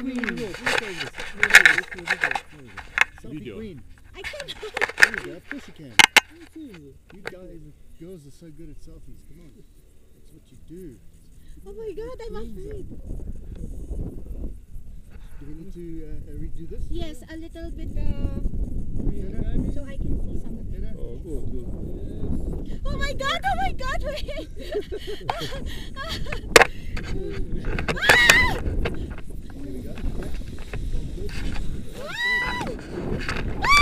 Green, Video. queen. I can't. There you go. Of course you can. You guys, girls are so good at selfies. Come on. That's what you do. Oh my god, I'm afraid. Do we need to uh, uh, redo this? Yes, a little bit uh, so I can see something. Oh, good, good. Oh my god, oh my god, wait! Ah! There we go. Okay.